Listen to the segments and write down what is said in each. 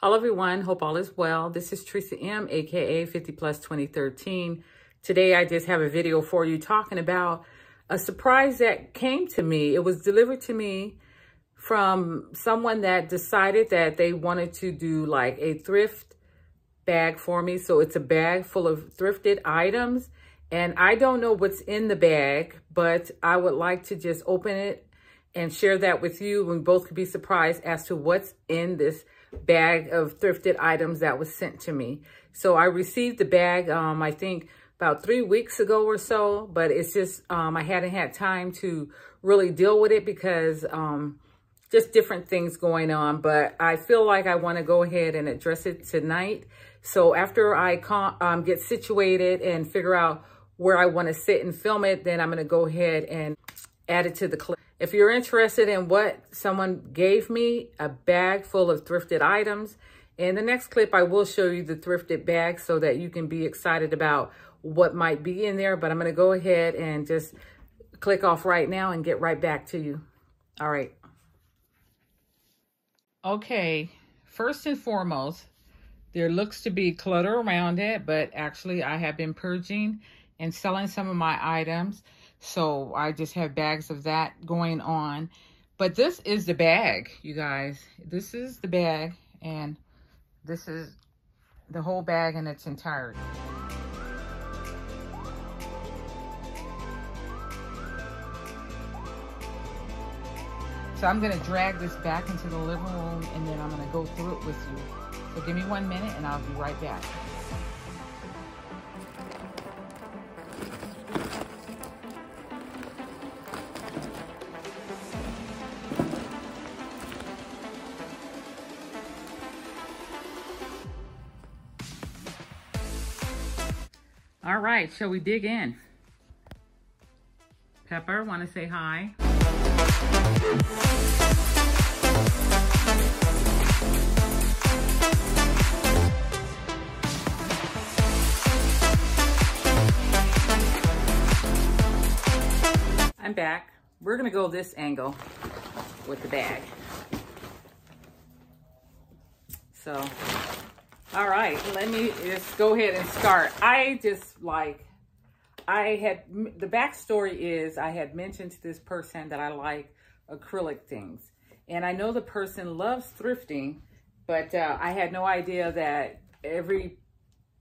Hello everyone, hope all is well. This is Theresa M, aka 50 Plus 2013. Today I just have a video for you talking about a surprise that came to me. It was delivered to me from someone that decided that they wanted to do like a thrift bag for me. So it's a bag full of thrifted items. And I don't know what's in the bag, but I would like to just open it and share that with you. We both could be surprised as to what's in this bag of thrifted items that was sent to me. So I received the bag, um, I think about three weeks ago or so, but it's just, um, I hadn't had time to really deal with it because um, just different things going on. But I feel like I want to go ahead and address it tonight. So after I um, get situated and figure out where I want to sit and film it, then I'm going to go ahead and add it to the clip. If you're interested in what someone gave me, a bag full of thrifted items, in the next clip, I will show you the thrifted bag so that you can be excited about what might be in there. But I'm going to go ahead and just click off right now and get right back to you. All right. Okay, first and foremost, there looks to be clutter around it, but actually I have been purging and selling some of my items. So I just have bags of that going on. But this is the bag, you guys. This is the bag, and this is the whole bag in its entirety. So I'm going to drag this back into the living room, and then I'm going to go through it with you. So give me one minute, and I'll be right back. All right, shall we dig in? Pepper, want to say hi? I'm back. We're going to go this angle with the bag. So all right, let me just go ahead and start. I just like, I had, the backstory is I had mentioned to this person that I like acrylic things. And I know the person loves thrifting, but uh, I had no idea that every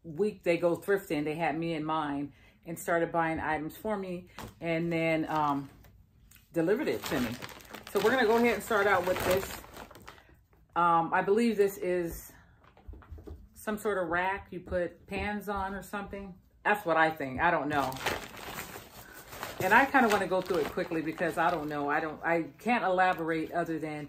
week they go thrifting, they had me in mind and started buying items for me and then um, delivered it to me. So we're gonna go ahead and start out with this. Um, I believe this is some sort of rack you put pans on or something. That's what I think. I don't know. And I kind of want to go through it quickly because I don't know. I don't, I can't elaborate other than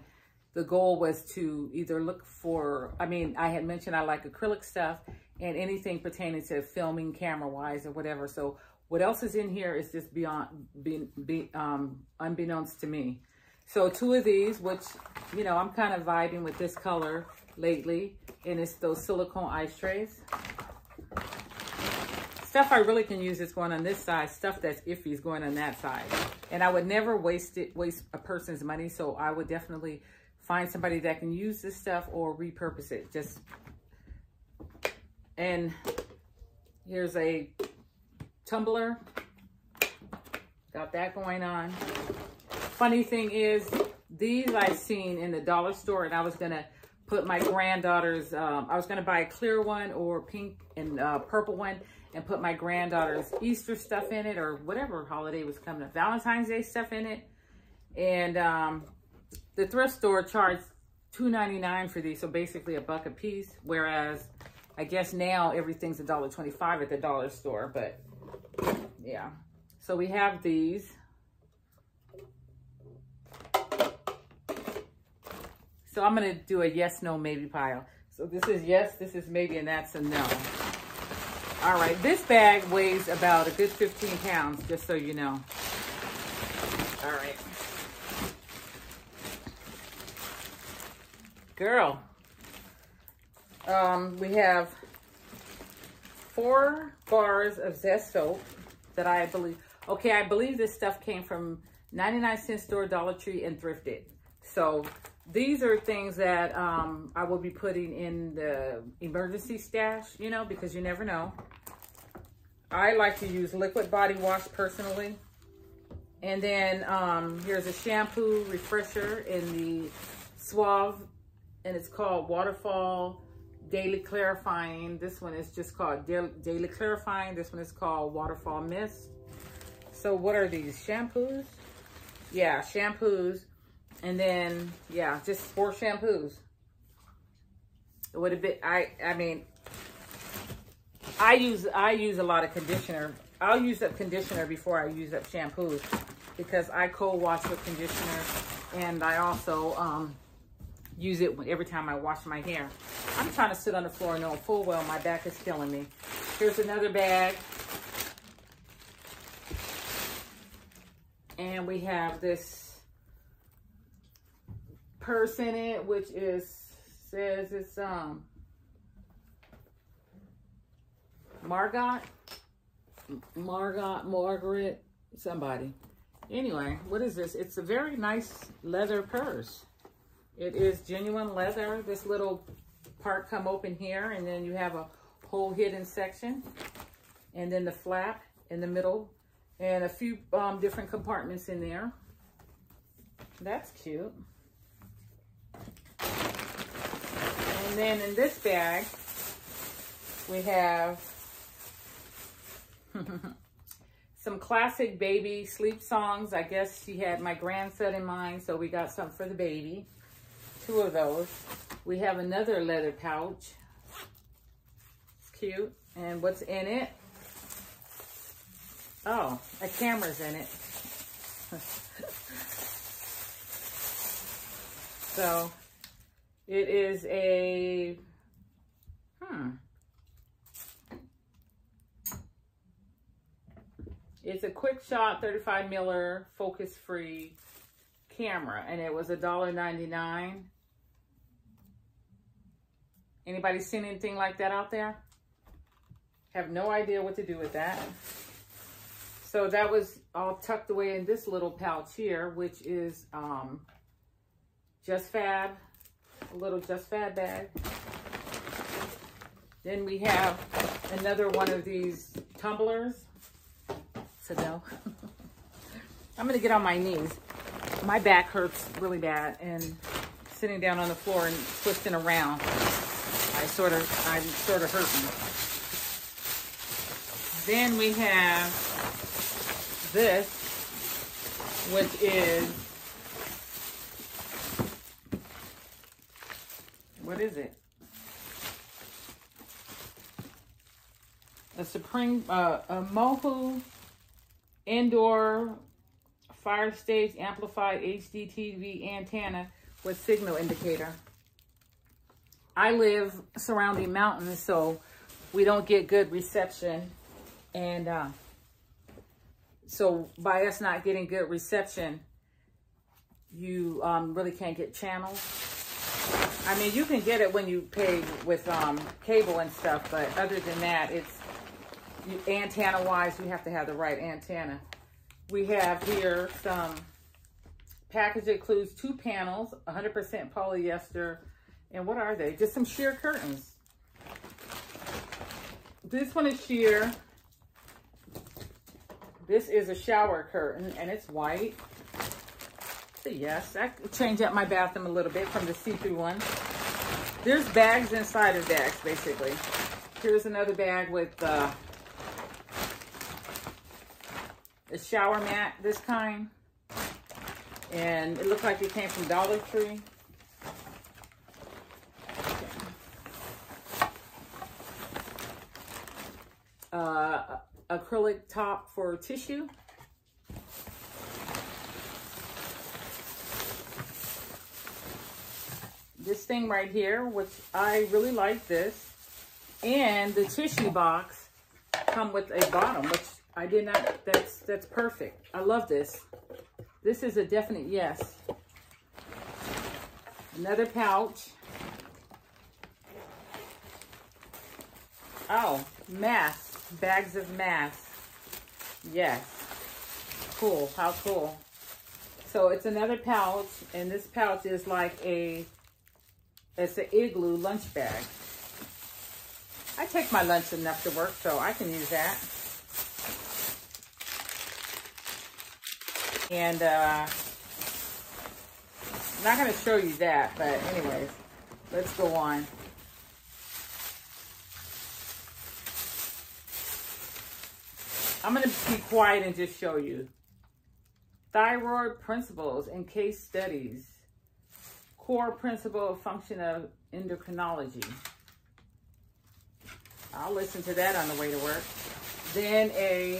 the goal was to either look for, I mean, I had mentioned I like acrylic stuff and anything pertaining to filming camera wise or whatever. So what else is in here is just beyond, be, be, um, unbeknownst to me. So two of these, which, you know, I'm kind of vibing with this color lately and it's those silicone ice trays. Stuff I really can use is going on this side. Stuff that's iffy is going on that side. And I would never waste it, waste a person's money. So I would definitely find somebody that can use this stuff or repurpose it. Just, and here's a tumbler. Got that going on. Funny thing is, these I've seen in the dollar store and I was to put my granddaughter's, um, I was going to buy a clear one or pink and uh, purple one and put my granddaughter's Easter stuff in it or whatever holiday was coming up, Valentine's Day stuff in it. And um, the thrift store charged $2.99 for these, so basically a buck a piece, whereas I guess now everything's $1.25 at the dollar store, but yeah. So we have these. So I'm going to do a yes, no, maybe pile. So this is yes, this is maybe, and that's a no. All right, this bag weighs about a good 15 pounds, just so you know. All right. Girl. Um, we have four bars of Zest soap that I believe, okay, I believe this stuff came from 99 cent store, Dollar Tree, and Thrifted. So these are things that um, I will be putting in the emergency stash, you know, because you never know. I like to use liquid body wash personally. And then um, here's a shampoo refresher in the Suave, and it's called Waterfall Daily Clarifying. This one is just called Daily Clarifying. This one is called Waterfall Mist. So what are these? Shampoos? Yeah, shampoos. And then, yeah, just four shampoos. It would have been, I, I mean, I use, I use a lot of conditioner. I'll use up conditioner before I use up shampoos because I cold wash with conditioner and I also um, use it every time I wash my hair. I'm trying to sit on the floor knowing full well my back is killing me. Here's another bag. And we have this purse in it, which is, says it's um Margot, Margot, Margaret, somebody. Anyway, what is this? It's a very nice leather purse. It is genuine leather. This little part come open here, and then you have a whole hidden section, and then the flap in the middle, and a few um, different compartments in there. That's cute. And then in this bag, we have some classic baby sleep songs. I guess she had my grandson in mind, so we got something for the baby. Two of those. We have another leather pouch. It's cute. And what's in it? Oh, a camera's in it. so it is a, hmm. It's a quick shot 35 miller focus free camera and it was a dollar ninety nine. Anybody seen anything like that out there? Have no idea what to do with that. So that was all tucked away in this little pouch here, which is um, Just Fab little Just Fab bag. Then we have another one of these tumblers. So no. I'm to get on my knees. My back hurts really bad and sitting down on the floor and twisting around, I sort of, I'm sort of hurting. Then we have this, which is What is it? A Supreme, uh, a Mohu indoor fire stage amplified HD TV antenna with signal indicator. I live surrounding mountains, so we don't get good reception. And uh, so by us not getting good reception, you um, really can't get channels. I mean, you can get it when you pay with um, cable and stuff, but other than that, it's antenna-wise, you have to have the right antenna. We have here some package includes two panels, 100% polyester, and what are they? Just some sheer curtains. This one is sheer. This is a shower curtain, and it's white So yes. I change up my bathroom a little bit from the see-through one. There's bags inside of bags, basically. Here's another bag with uh, a shower mat, this kind. And it looked like it came from Dollar Tree. Uh, acrylic top for tissue. This thing right here, which I really like this. And the tissue box come with a bottom, which I did not, that's, that's perfect. I love this. This is a definite yes. Another pouch. Oh, masks, bags of masks. Yes. Cool, how cool. So it's another pouch, and this pouch is like a, it's an igloo lunch bag. I take my lunch enough to work, so I can use that. And uh, I'm not going to show you that, but anyways, let's go on. I'm going to be quiet and just show you. Thyroid principles and case studies. Core principle of function of endocrinology. I'll listen to that on the way to work. Then a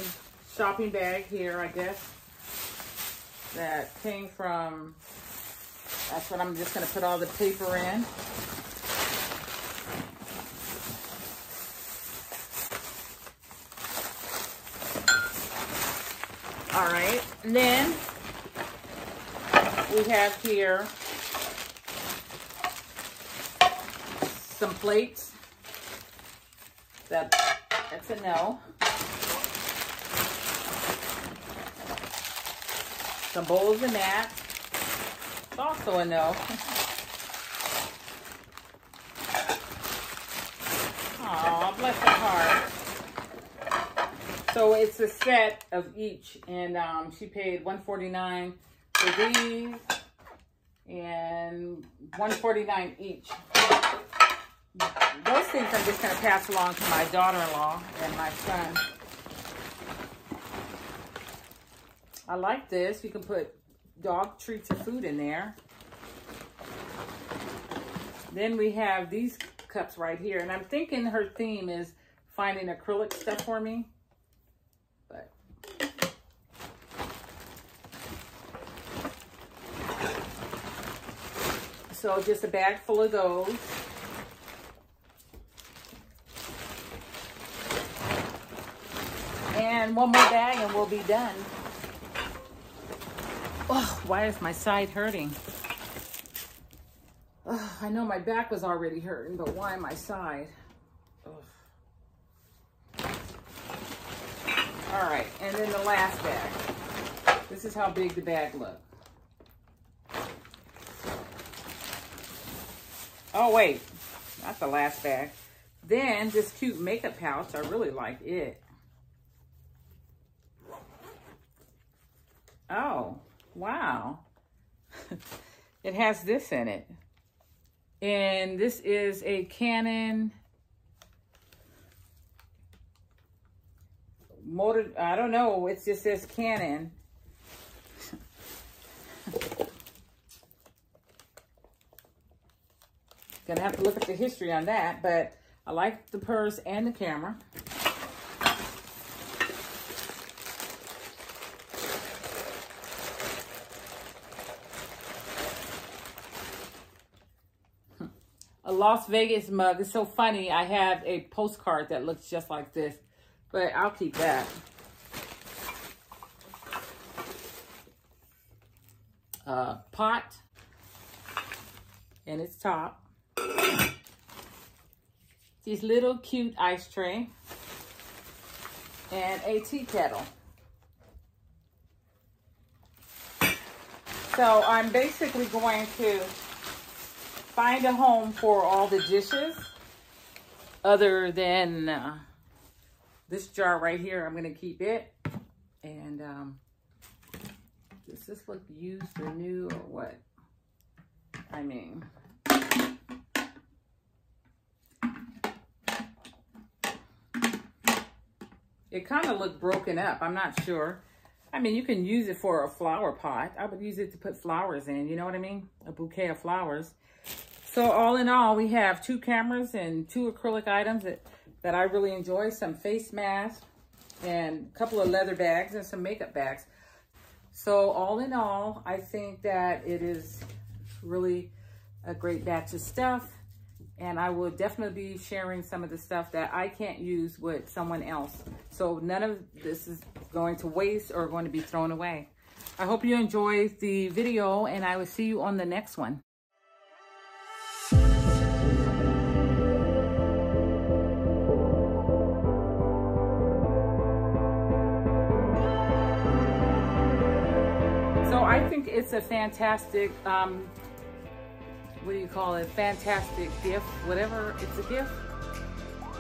shopping bag here, I guess, that came from, that's what I'm just going to put all the paper in. All right, and then we have here some plates. That, that's a no. Some bowls and mats. It's also a no. Aw, bless her heart. So it's a set of each, and um, she paid 149 for these and 149 each. Those things I'm just going to pass along to my daughter-in-law and my son. I like this. You can put dog treats or food in there. Then we have these cups right here. And I'm thinking her theme is finding acrylic stuff for me. But So just a bag full of those. And one more bag and we'll be done. Oh, why is my side hurting? Oh, I know my back was already hurting, but why my side? Ugh. All right, and then the last bag. This is how big the bag looks. Oh, wait. Not the last bag. Then this cute makeup pouch. I really like it. Oh, wow. it has this in it. And this is a Canon motor. I don't know. It just says Canon. Gonna have to look at the history on that, but I like the purse and the camera. Las Vegas mug. It's so funny. I have a postcard that looks just like this, but I'll keep that. Uh, pot and its top this little cute ice tray, and a tea kettle. So I'm basically going to find a home for all the dishes other than uh, this jar right here. I'm going to keep it. And um, does this look used or new or what? I mean... It kind of looked broken up. I'm not sure. I mean, you can use it for a flower pot. I would use it to put flowers in. You know what I mean? A bouquet of flowers. So all in all, we have two cameras and two acrylic items that, that I really enjoy. Some face masks and a couple of leather bags and some makeup bags. So all in all, I think that it is really a great batch of stuff and I will definitely be sharing some of the stuff that I can't use with someone else. So none of this is going to waste or going to be thrown away. I hope you enjoyed the video and I will see you on the next one. Think it's a fantastic, um, what do you call it? Fantastic gift, whatever. It's a gift.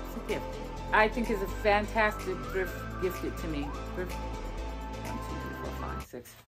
It's a gift. I think it's a fantastic thrift gifted to me. One, two, three, four, five, six.